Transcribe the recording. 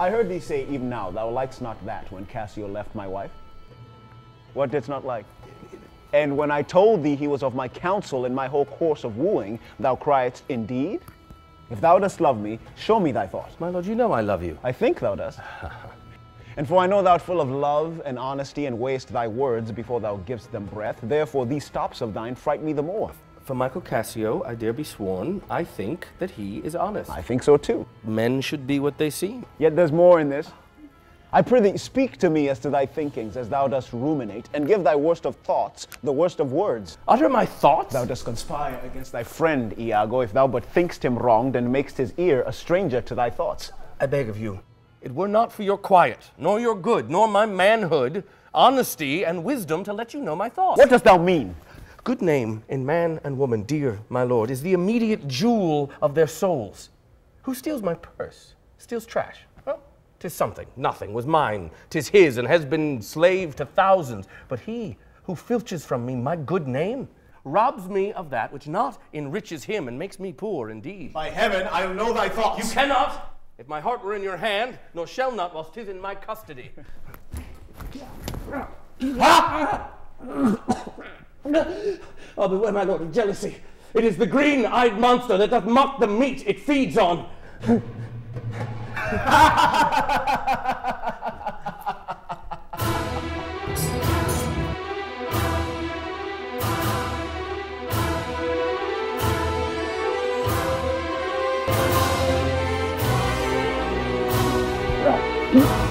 I heard thee say even now, thou likest not that when Cassio left my wife. What didst not like? And when I told thee he was of my counsel in my whole course of wooing, thou criedst, Indeed? If thou dost love me, show me thy thought. My lord, you know I love you. I think thou dost. and for I know thou art full of love and honesty, and weighest thy words before thou givest them breath. Therefore these stops of thine fright me the more. For Michael Cassio, I dare be sworn, I think that he is honest. I think so too. Men should be what they seem. Yet there's more in this. I prithee, speak to me as to thy thinkings, as thou dost ruminate, and give thy worst of thoughts the worst of words. Utter my thoughts? Thou dost conspire against thy friend, Iago, if thou but thinkst him wronged and makest his ear a stranger to thy thoughts. I beg of you, it were not for your quiet, nor your good, nor my manhood, honesty, and wisdom to let you know my thoughts. What dost thou mean? Good name in man and woman, dear my lord, is the immediate jewel of their souls. Who steals my purse? Steals trash. Well, tis something. Nothing was mine. Tis his and has been slave to thousands. But he who filches from me my good name robs me of that which not enriches him and makes me poor indeed. By heaven, I know thy thoughts. You cannot, if my heart were in your hand, nor shall not whilst tis in my custody. Oh, beware, my lord, of jealousy. It is the green-eyed monster that doth mock the meat it feeds on.